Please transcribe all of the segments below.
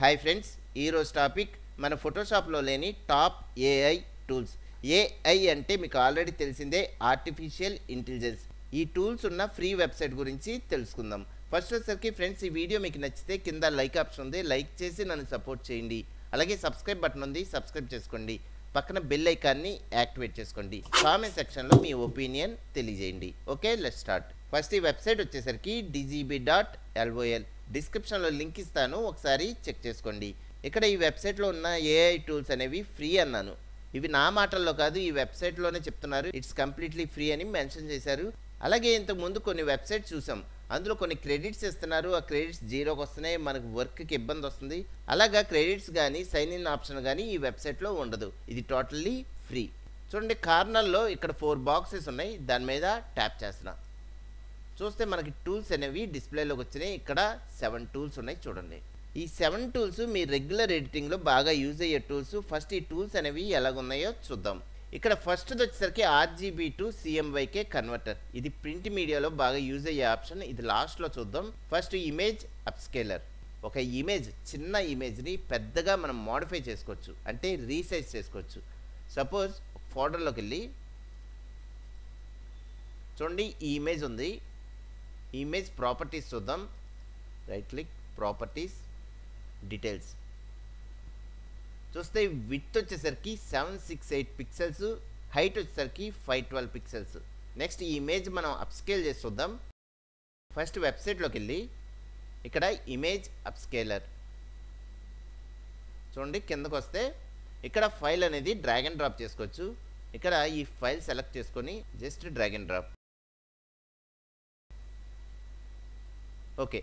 Hi friends ఈరోజు topic మన ఫోటోషాప్లో లేని టాప్ ఏఐ టూల్స్ ఏఐ అంటే మీకు ఆల్రెడీ తెలిసిందే ఆర్టిఫిషియల్ ఇంటెలిజెన్స్ ఈ టూల్స్ ఉన్న ఫ్రీ వెబ్సైట్ గురించి తెలుసుకుందాం. ఫస్ట్ వచ్చేసరికి ఫ్రెండ్స్ ఈ వీడియో మీకు నచ్చితే కింద లైక్ ఆప్షన్ ఉంది. లైక్ చేసి నన్ను సపోర్ట్ చేయండి. అలాగే సబ్స్క్రైబ్ బటన్ ఉంది. సబ్స్క్రైబ్ చేసుకోండి. పక్కన బెల్ ఐకాన్ని యాక్టివేట్ చేసుకోండి. కామెంట్ సెక్షన్లో మీ ఒపీనియన్ తెలియజేయండి. ఓకే లెట్ స్టార్ట్ ఫస్ట్ ఈ వెబ్సైట్ వచ్చేసరికి డీజీబీ డాట్ ఎల్ఓఎల్ డిస్క్రిప్షన్లో లింక్ ఇస్తాను ఒకసారి చెక్ చేసుకోండి. ఇక్కడ ఈ వెబ్సైట్లో ఉన్న ఏఐ టూల్స్ అనేవి ఫ్రీ అన్నాను. ఇవి నా మాటల్లో కాదు ఈ వెబ్సైట్లోనే చెప్తున్నారు. ఇట్స్ కంప్లీట్లీ ఫ్రీ అని మెన్షన్ చేశారు. అలాగే ఇంతకు ముందు కొన్ని వెబ్సైట్స్ చూసాం. అందులో కొన్ని క్రెడిట్స్ ఇస్తున్నారు. ఆ క్రెడిట్స్ జీరోకి వస్తున్నాయి మనకు వర్క్కి ఇబ్బంది వస్తుంది. అలాగా క్రెడిట్స్ కానీ సైన్ ఇన్ ఆప్షన్ కానీ ఈ వెబ్సైట్లో ఉండదు. ఇది టోటల్లీ ఫ్రీ చూడండి కార్నర్లో ఇక్కడ ఫోర్ బాక్సెస్ ఉన్నాయి. దాని మీద ట్యాప్ చేస్తున్నాను చూస్తే మనకి టూల్స్ అనేవి డిస్ప్లేలోకి వచ్చినాయి. ఇక్కడ సెవెన్ టూల్స్ ఉన్నాయి చూడండి. ఈ సెవెన్ టూల్స్ మీ రెగ్యులర్ ఎడిటింగ్లో బాగా యూజ్ అయ్యే టూల్స్. ఫస్ట్ ఈ టూల్స్ అనేవి ఎలాగున్నాయో చూద్దాం. ఇక్కడ ఫస్ట్ వచ్చేసరికి ఆర్జీబీ టు సిఎంవైకే కన్వర్టర్. ఇది ప్రింట్ మీడియాలో బాగా యూజ్ అయ్యే ఆప్షన్. ఇది లాస్ట్లో చూద్దాం. First image upscaler. ఒక ఇమేజ్ చిన్న ఇమేజ్ని పెద్దగా మనం మోడిఫై చేసుకోవచ్చు. అంటే రీసైజ్ చేసుకోవచ్చు. సపోజ్ ఫోటోలోకి వెళ్ళి చూడండి ఈ ఇమేజ్ ఉంది. ఇమేజ్ ప్రాపర్టీస్ చూద్దాం. రైట్ క్లిక్ ప్రాపర్టీస్ డీటెయిల్స్ చూస్తే విత్ వచ్చేసరికి seven six eight pixels height వచ్చేసరికి ఫైవ్ ట్వెల్వ్ పిక్సెల్స్ నెక్స్ట్ ఈ ఇమేజ్ మనం అప్స్కేల్ చేసి చూద్దాం. ఫస్ట్ వెబ్సైట్లోకి వెళ్ళి ఇక్కడ ఇమేజ్ అప్స్కేలర్ చూడండి కిందకు వస్తే ఇక్కడ ఫైల్ అనేది డ్రాగ్ అండ్ డ్రాప్ చేసుకోవచ్చు. ఇక్కడ ఈ ఫైల్ సెలెక్ట్ చేసుకొని just drag and drop okay.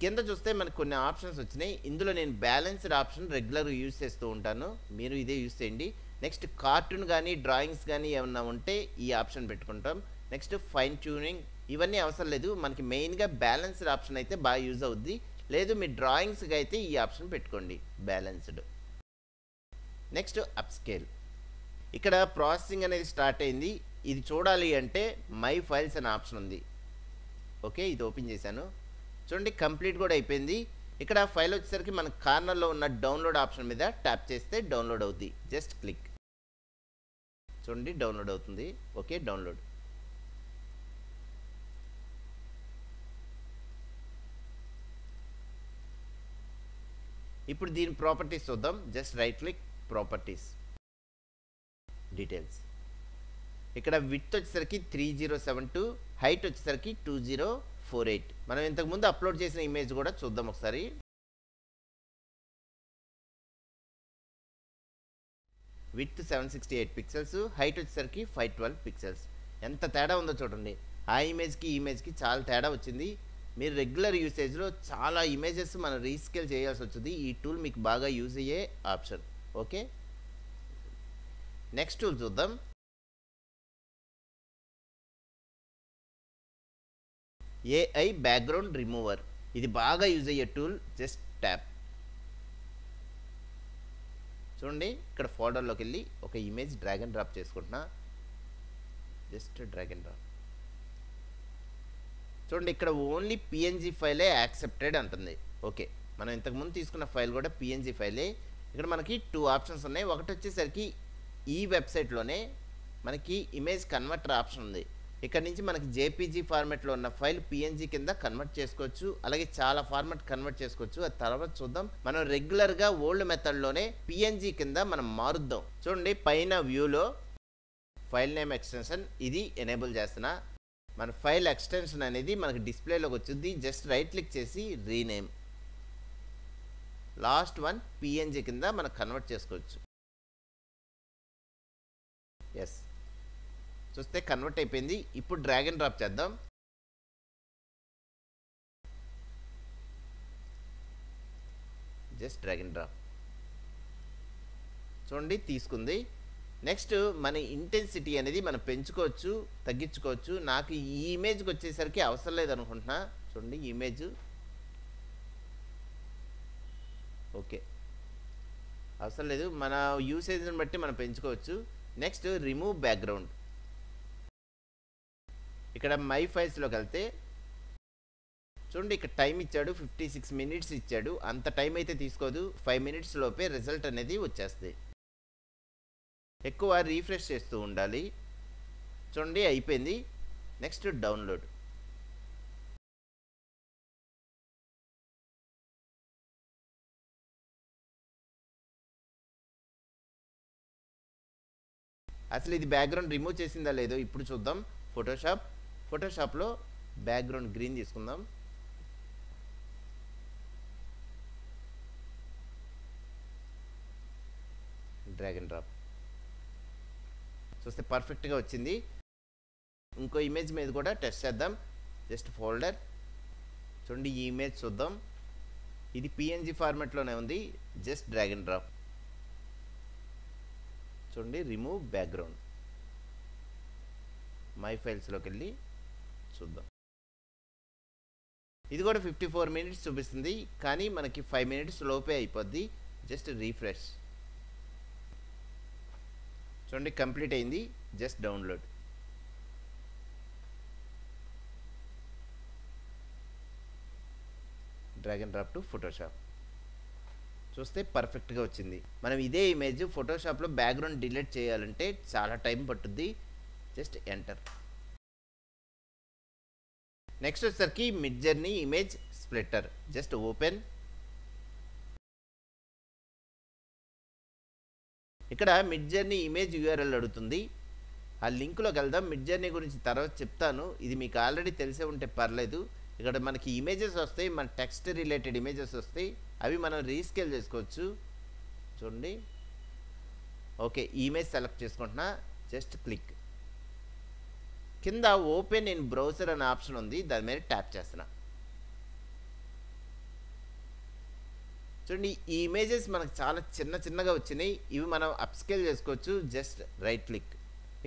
కింద చూస్తే మనకు కొన్ని ఆప్షన్స్ వచ్చినాయి. ఇందులో నేను బ్యాలెన్స్డ్ ఆప్షన్ రెగ్యులర్ యూజ్ చేస్తూ ఉంటాను. మీరు ఇదే యూజ్ చేయండి. నెక్స్ట్ కార్టూన్ కానీ డ్రాయింగ్స్ కానీ ఏమన్నా ఉంటే ఈ ఆప్షన్ పెట్టుకుంటాం. నెక్స్ట్ ఫైన్ ట్యూనింగ్ ఇవన్నీ అవసరం లేదు. మనకి మెయిన్గా బ్యాలెన్స్డ్ ఆప్షన్ అయితే బాగా యూజ్ అవుద్ది. లేదు మీ డ్రాయింగ్స్కి అయితే ఈ ఆప్షన్ పెట్టుకోండి. బ్యాలెన్స్డ్. Next upscale. ఇక్కడ ప్రాసెసింగ్ అనేది స్టార్ట్ అయింది. ఇది చూడాలి అంటే మై ఫైల్స్ అనే ఆప్షన్ ఉంది. ఓకే ఇది ఓపెన్ చేశాను. చూడండి కంప్లీట్ కూడా అయిపోయింది. ఇక్కడ ఫైల్ వచ్చేసరికి మన కార్నర్లో ఉన్న డౌన్లోడ్ ఆప్షన్ మీద ట్యాప్ చేస్తే డౌన్లోడ్ అవుద్ది. Just click. చూడండి డౌన్లోడ్ అవుతుంది. Okay download. ఇప్పుడు దీని ప్రాపర్టీస్ చూద్దాం. Just right click properties. Details. ఇక్కడ విత్ వచ్చేసరికి three zero seven two height వచ్చేసరికి టూ జీరో ఫోర్ ఎయిట్. మనం ఇంతకుముందు అప్లోడ్ చేసిన ఇమేజ్ కూడా చూద్దాం ఒకసారి. Width seven sixty eight pixels height వచ్చేసరికి ఫైవ్ ట్వెల్వ్ పిక్సెల్స్. ఎంత తేడా ఉందో చూడండి. ఆ ఇమేజ్కి ఇమేజ్కి చాలా తేడా వచ్చింది. మీరు రెగ్యులర్ యూసేజ్లో చాలా ఇమేజెస్ మనం రీస్కేల్ చేయాల్సి వచ్చింది. ఈ టూల్ మీకు బాగా యూజ్ అయ్యే ఆప్షన్. ఓకే? నెక్స్ట్ టూల్ చూద్దాం. ఏఐ బ్యాక్గ్రౌండ్ రిమూవర్ ఇది బాగా యూజ్ అయ్యే టూల్ జస్ట్ ట్యాప్ చూడండి ఇక్కడ ఫోల్డర్లోకి వెళ్ళి ఒక ఇమేజ్ డ్రాగ్ అండ్ డ్రాప్ చేసుకుంటున్నా. జస్ట్ డ్రాగ్ అండ్ డ్రాప్ చూడండి ఇక్కడ ఓన్లీ పిఎన్జీ ఫైలే యాక్సెప్టెడ్ అంటుంది. ఓకే మనం ఇంతకుముందు తీసుకున్న ఫైల్ కూడా పిఎన్జీ ఫైలే ఇక్కడ మనకి టూ ఆప్షన్స్ ఉన్నాయి. ఒకటి వచ్చేసరికి ఈ వెబ్సైట్లోనే మనకి ఇమేజ్ కన్వర్టర్ ఆప్షన్ ఉంది. ఇక్కడ నుంచి మనకి జేపీజీ ఫార్మెట్లో ఉన్న ఫైల్ పిఎన్జీ కింద కన్వర్ట్ చేసుకోవచ్చు. అలాగే చాలా ఫార్మెట్ కన్వర్ట్ చేసుకోవచ్చు. అది తర్వాత చూద్దాం. మనం రెగ్యులర్గా ఓల్డ్ మెథడ్లోనే పిఎన్జీ కింద మనం మారుద్దాం. చూడండి పైన వ్యూలో ఫైల్ నేమ్ ఎక్స్టెన్షన్ ఇది ఎనేబుల్ చేస్తున్నా. మన ఫైల్ ఎక్స్టెన్షన్ అనేది మనకి డిస్ప్లేలోకి వచ్చింది. జస్ట్ రైట్ క్లిక్ చేసి రీనేమ్. లాస్ట్ వన్ పిఎన్జీ కింద మనం కన్వర్ట్ చేసుకోవచ్చు. ఎస్ చూస్తే కన్వర్ట్ అయిపోయింది. ఇప్పుడు డ్రాగన్ డ్రాప్ చేద్దాం. జస్ట్ డ్రాగన్ డ్రాప్ చూడండి తీసుకుంది. నెక్స్ట్ మన ఇంటెన్సిటీ అనేది మనం పెంచుకోవచ్చు తగ్గించుకోవచ్చు. నాకు ఈ ఇమేజ్కి వచ్చేసరికి అవసరం లేదు అనుకుంటున్నా. చూడండి ఇమేజ్ ఓకే అవసరం లేదు. మన యూసేజ్ని బట్టి మనం పెంచుకోవచ్చు. నెక్స్ట్ రిమూవ్ బ్యాక్గ్రౌండ్ ఇక్కడ మై ఫైల్స్లోకి వెళ్తే చూడండి ఇక్కడ టైం ఇచ్చాడు ఫిఫ్టీ సిక్స్ మినిట్స్ ఇచ్చాడు. అంత టైం అయితే తీసుకోదు. ఫైవ్ మినిట్స్ లోపే రిజల్ట్ అనేది వచ్చేస్తుంది. ఎక్కువ రీఫ్రెష్ చేస్తూ ఉండాలి. చూడండి అయిపోయింది. నెక్స్ట్ డౌన్లోడ్ అసలు ఇది బ్యాక్గ్రౌండ్ రిమూవ్ చేసిందా లేదో ఇప్పుడు చూద్దాం. ఫోటోషాప్ ఫోటోషాప్లో బ్యాక్గ్రౌండ్ గ్రీన్ తీసుకుందాం. డ్రాగన్ డ్రాప్ చూస్తే పర్ఫెక్ట్గా వచ్చింది. ఇంకో ఇమేజ్ మీద కూడా టెస్ట్ చేద్దాం. జస్ట్ ఫోల్డర్ చూడండి ఈ ఇమేజ్ చూద్దాం. ఇది పిఎన్జి ఫార్మాట్లోనే ఉంది. జస్ట్ డ్రాగన్ డ్రాప్ చూడండి రిమూవ్ బ్యాక్గ్రౌండ్ మై ఫైల్స్లోకి వెళ్ళి చూద్దాం. ఇది కూడా ఫిఫ్టీ ఫోర్ మినిట్స్ చూపిస్తుంది కానీ మనకి ఫైవ్ మినిట్స్ లోపే అయిపోద్ది. జస్ట్ రీఫ్రెష్ చూడండి కంప్లీట్ అయింది. Just download drag and drop to Photoshop చూస్తే పర్ఫెక్ట్గా వచ్చింది. మనం ఇదే ఇమేజ్ ఫోటోషాప్లో బ్యాక్గ్రౌండ్ డిలీట్ చేయాలంటే చాలా టైం పట్టుద్ది. జస్ట్ ఎంటర్ నెక్స్ట్ వచ్చేసరికి Midjourney image splitter just open ఇక్కడ మిడ్ జర్నీ ఇమేజ్ యూఆర్ఎల్ అడుగుతుంది. ఆ లింక్లోకి వెళ్దాం. మిడ్ జర్నీ గురించి తర్వాత చెప్తాను. ఇది మీకు ఆల్రెడీ తెలిసే ఉంటే పర్లేదు. ఇక్కడ మనకి ఇమేజెస్ వస్తాయి మన టెక్స్ట్ రిలేటెడ్ ఇమేజెస్ వస్తాయి. అవి మనం రీస్కేల్ చేసుకోవచ్చు. చూడండి. ఓకే ఇమేజ్ సెలెక్ట్ చేసుకుంటున్నా. జస్ట్ క్లిక్ కింద ఓపెన్ ఇన్ బ్రౌజర్ అనే ఆప్షన్ ఉంది. దాని మీద ట్యాప్ చేస్తున్నా. చూడండి ఈ ఇమేజెస్ మనకు చాలా చిన్న చిన్నగా వచ్చినాయి. ఇవి మనం అప్స్కేల్ చేసుకోవచ్చు. Just right click.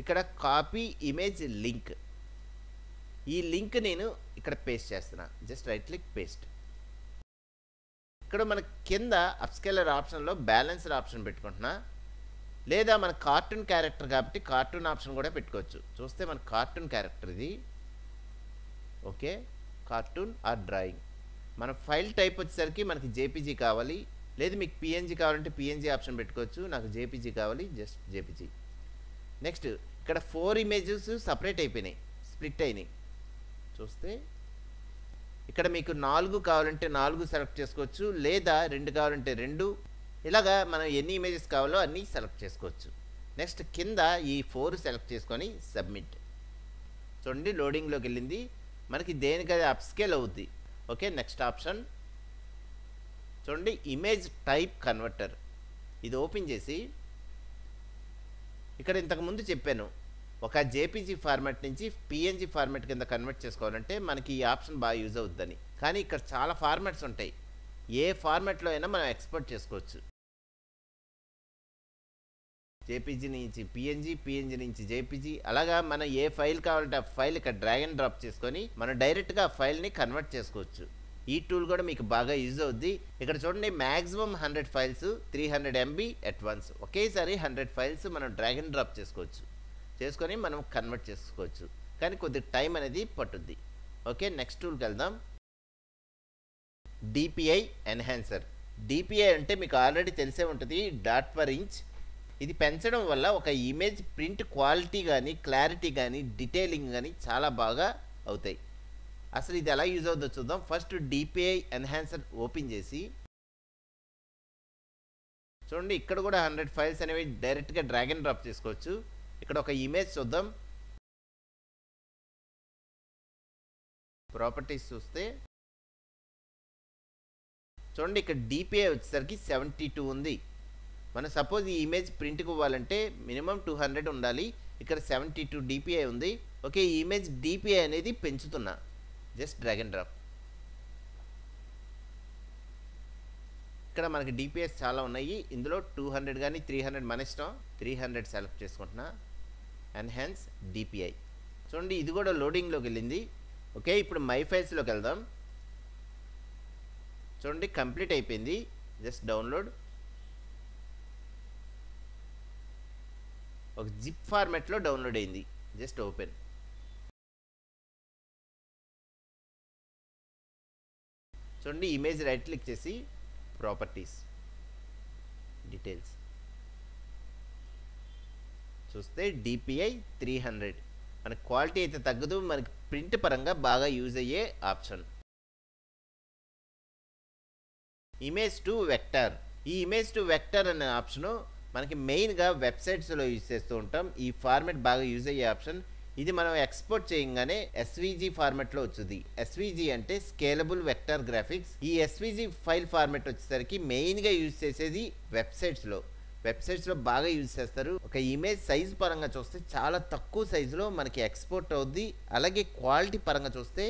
ఇక్కడ కాపీ ఇమేజ్ లింక్. ఈ లింక్ నేను ఇక్కడ పేస్ట్ చేస్తున్నా. Just right click paste. ఇక్కడ మన కింద అప్స్కేలర్ ఆప్షన్లో బ్యాలెన్స్డ్ ఆప్షన్ పెట్టుకుంటున్నా. లేదా మన కార్టూన్ క్యారెక్టర్ కాబట్టి కార్టూన్ ఆప్షన్ కూడా పెట్టుకోవచ్చు. చూస్తే మన కార్టూన్ క్యారెక్టర్ ఇది. ఓకే? Cartoon or drawing. మన ఫైల్ టైప్ వచ్చేసరికి మనకి జేపీజీ కావాలి. లేదు మీకు పిఎన్జీ కావాలంటే పిఎన్జీ ఆప్షన్ పెట్టుకోవచ్చు. నాకు జేపీజీ కావాలి జస్ట్ జేపీజీ. నెక్స్ట్ ఇక్కడ ఫోర్ ఇమేజెస్ సపరేట్ అయిపోయినాయి స్ప్లిట్ అయినాయి. చూస్తే ఇక్కడ మీకు నాలుగు కావాలంటే నాలుగు సెలెక్ట్ చేసుకోవచ్చు. లేదా రెండు కావాలంటే రెండు ఇలాగా మనం ఎన్ని ఇమేజెస్ కావాలో అన్నీ సెలెక్ట్ చేసుకోవచ్చు. నెక్స్ట్ కింద ఈ ఫోర్ సెలెక్ట్ చేసుకొని సబ్మిట్ చూడండి లోడింగ్లోకి వెళ్ళింది. మనకి దేనికది అప్స్కేల్ అవుద్ది. ఓకే నెక్స్ట్ ఆప్షన్ చూడండి ఇమేజ్ టైప్ కన్వర్టర్ ఇది ఓపెన్ చేసి ఇక్కడ ఇంతకుముందు చెప్పాను. ఒక జేపీజీ ఫార్మాట్ నుంచి పిఎన్జీ ఫార్మాట్ కింద కన్వర్ట్ చేసుకోవాలంటే మనకి ఈ ఆప్షన్ బాగా యూజ్ అవుద్దని. కానీ ఇక్కడ చాలా ఫార్మాట్స్ ఉంటాయి. ఏ ఫార్మాట్లో అయినా మనం ఎక్స్పోర్ట్ చేసుకోవచ్చు. జేపీజీ నుంచి పిఎన్జీ పిఎన్జీ నుంచి జేపీజీ. అలాగా మనం ఏ ఫైల్ కావాలంటే ఆ ఫైల్ ఇక్కడ డ్రాగ్ అండ్ డ్రాప్ చేసుకొని మనం డైరెక్ట్గా ఆ ఫైల్ని కన్వర్ట్ చేసుకోవచ్చు. ఈ టూల్ కూడా మీకు బాగా యూజ్ అవుద్ది. ఇక్కడ చూడండి maximum hundred files three hundred MB at once ఒకేసారి హండ్రెడ్ ఫైల్స్ మనం డ్రాగ్ అండ్ డ్రాప్ చేసుకోవచ్చు. చేసుకొని మనం కన్వర్ట్ చేసుకోవచ్చు. కానీ కొద్ది టైం అనేది పట్టుద్ది. ఓకే నెక్స్ట్ టూల్కి వెళ్దాం. డిపిఐ ఎన్హాన్సర్ డిపిఐ అంటే మీకు ఆల్రెడీ తెలిసే ఉంటుంది డాట్ పర్ ఇంచ్ ఇది పెంచడం వల్ల ఒక ఇమేజ్ ప్రింట్ క్వాలిటీ కానీ క్లారిటీ కానీ డీటెయిలింగ్ కానీ చాలా బాగా అవుతాయి. అసలు ఇది ఎలా యూజ్ అవుతుందో చూద్దాం. ఫస్ట్ డిపిఐ ఎన్హాన్సర్ ఓపెన్ చేసి చూడండి ఇక్కడ కూడా హండ్రెడ్ ఫైల్స్ అనేవి డైరెక్ట్గా డ్రాగన్ డ్రాప్ చేసుకోవచ్చు. ఇక్కడ ఒక ఇమేజ్ చూద్దాం. ప్రాపర్టీస్ చూస్తే చూడండి ఇక్కడ డిపిఐ వచ్చేసరికి సెవెంటీ టూ ఉంది. మనం సపోజ్ ఈ ఇమేజ్ ప్రింట్కి ఇవ్వాలంటే మినిమం టూ హండ్రెడ్ ఉండాలి. ఇక్కడ సెవెంటీ టూ డిపిఐ ఉంది. ఓకే ఈ ఇమేజ్ డిపిఐ అనేది పెంచుతున్నా. జస్ట్ డ్రాగ్ అండ్ డ్రాప్ ఇక్కడ మనకి డిపిఎస్ చాలా ఉన్నాయి. ఇందులో టూ హండ్రెడ్ కానీ త్రీ హండ్రెడ్ మన ఇష్టం. త్రీ హండ్రెడ్ సెలెక్ట్ చేసుకుంటున్నా. ఎన్హాన్స్ డిపిఐ చూడండి ఇది కూడా లోడింగ్లోకి వెళ్ళింది. ఓకే ఇప్పుడు మై ఫైల్స్లోకి వెళ్దాం. చూడండి కంప్లీట్ అయిపోయింది. Just download. ఒక జిప్ ఫార్మాట్లో డౌన్లోడ్ అయింది. Just open. చూడండి ఇమేజ్ రైట్ క్లిక్ చేసి ప్రాపర్టీస్ డీటెయిల్స్. చూస్తే డిపిఐ త్రీ హండ్రెడ్. మన క్వాలిటీ అయితే తగ్గదు మనకి ప్రింట్ పరంగా బాగా యూజ్ అయ్యే ఆప్షన్. ఇమేజ్ టు వెక్టర్ ఈ ఇమేజ్ టు వెక్టర్ అనే ఆప్షను మనకి మెయిన్గా వెబ్సైట్స్లో యూజ్ చేస్తూ ఉంటాం. ఈ ఫార్మెట్ బాగా యూజ్ అయ్యే ఆప్షన్ ఇది మనం ఎక్స్పోర్ట్ చేయగానే ఎస్వీజీ ఫార్మెట్లో వచ్చింది ఎస్వీజీ అంటే స్కేలబుల్ వెక్టర్ గ్రాఫిక్స్ ఈ ఎస్వీజీ ఫైల్ ఫార్మెట్ వచ్చేసరికి మెయిన్గా యూజ్ చేసేది వెబ్సైట్స్లో వెబ్సైట్స్లో బాగా యూజ్ చేస్తారు. ఒక ఇమేజ్ సైజ్ పరంగా చూస్తే చాలా తక్కువ సైజులో మనకి ఎక్స్పోర్ట్ అవుద్ది. అలాగే క్వాలిటీ పరంగా చూస్తే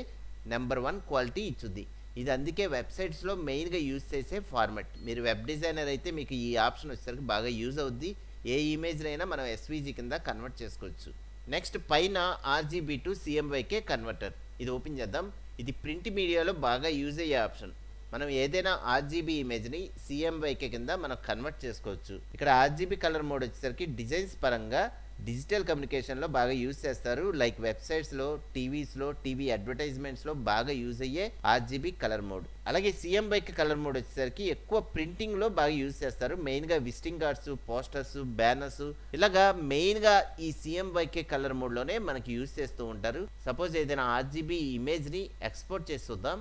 నెంబర్ వన్ క్వాలిటీ ఇచ్చుద్ది. ఇది అందుకే వెబ్సైట్స్లో మెయిన్గా యూజ్ చేసే ఫార్మెట్ మీరు వెబ్ డిజైనర్ అయితే మీకు ఈ ఆప్షన్ వచ్చేసరికి బాగా యూజ్ అవుద్ది. ఏ ఇమేజ్నైనా మనం ఎస్వీజీ కింద కన్వర్ట్ చేసుకోవచ్చు. నెక్స్ట్ పైన ఆర్జీబీ టు సిఎంవైకే కన్వర్టర్ ఇది ఓపెన్ చేద్దాం. ఇది ప్రింట్ మీడియాలో బాగా యూజ్ అయ్యే ఆప్షన్ మనం ఏదైనా ఆర్జీబీ ఇమేజ్ని సిఎంవైకే కింద మనం కన్వర్ట్ చేసుకోవచ్చు. ఇక్కడ ఆర్జీబీ కలర్ మోడ్ వచ్చేసరికి డిజైన్స్ పరంగా డిజిటల్ కమ్యూనికేషన్లో బాగా యూజ్ చేస్తారు. లైక్ వెబ్సైట్స్లో టీవీస్లో టీవీ అడ్వర్టైజ్మెంట్స్లో బాగా యూజ్ అయ్యే ఆర్జీబీ కలర్ మోడ్. అలాగే సీఎం బైక్ కలర్ మోడ్ వచ్చేసరికి ఎక్కువ ప్రింటింగ్లో బాగా యూజ్ చేస్తారు. మెయిన్గా విజిటింగ్ కార్డ్స్ పోస్టర్స్ బ్యానర్స్ ఇలాగా మెయిన్గా ఈ సీఎం బైకే కలర్ మోడ్లోనే మనకి యూజ్ చేస్తూ ఉంటారు. సపోజ్ ఏదైనా ఆర్జీబీ ఇమేజ్ని ఎక్స్పోర్ట్ చేసి చూద్దాం.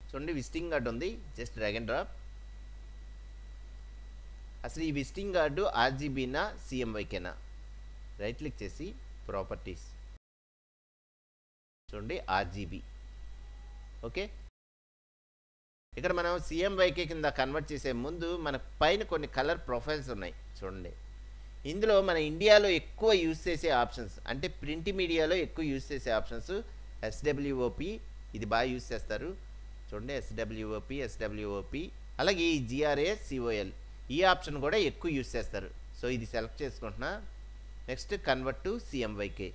చూడండి విజిటింగ్ కార్డ్ ఉంది. Just drag and drop. అసలు ఈ విజిటింగ్ కార్డు ఆర్జీబీనా సిఎంవైకేనా? రైట్ క్లిక్ చేసి ప్రాపర్టీస్. చూడండి ఆర్జీబీ. ఓకే? ఇక్కడ మనం సిఎంవైకే కింద కన్వర్ట్ చేసే ముందు మన పైన కొన్ని కలర్ ప్రొఫైల్స్ ఉన్నాయి. చూడండి. ఇందులో మన ఇండియాలో ఎక్కువ యూజ్ చేసే ఆప్షన్స్ అంటే ప్రింట్ మీడియాలో ఎక్కువ యూజ్ చేసే ఆప్షన్స్ ఎస్డబ్ల్యూఓపి ఇది బాగా యూజ్ చేస్తారు. చూడండి ఎస్డబ్ల్యూఓపి ఎస్డబ్ల్యూఓపి అలాగే ఈ జిఆర్ఏ సిఓఎల్. ఈ ఆప్షన్ కూడా ఎక్కువ యూజ్ చేస్తారు. సో ఇది సెలెక్ట్ చేసుకుంటున్నా. నెక్స్ట్ కన్వర్ట్ టు సిఎంవైకే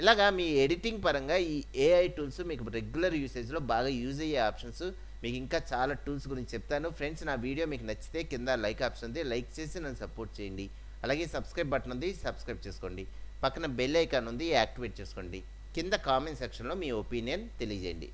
ఇలాగా మీ ఎడిటింగ్ పరంగా ఈ ఏఐ టూల్స్ మీకు రెగ్యులర్ యూసేజ్లో బాగా యూజ్ అయ్యే ఆప్షన్స్ మీకు ఇంకా చాలా టూల్స్ గురించి చెప్తాను. ఫ్రెండ్స్ నా వీడియో మీకు నచ్చితే కింద లైక్ ఆప్షన్ ఉంది. లైక్ చేసి నన్ను సపోర్ట్ చేయండి. అలాగే సబ్స్క్రైబ్ బటన్ ఉంది. సబ్స్క్రైబ్ చేసుకోండి. పక్కన బెల్ ఐకాన్ ఉంది. యాక్టివేట్ చేసుకోండి. కింద కామెంట్ సెక్షన్లో మీ ఒపీనియన్ తెలియజేయండి.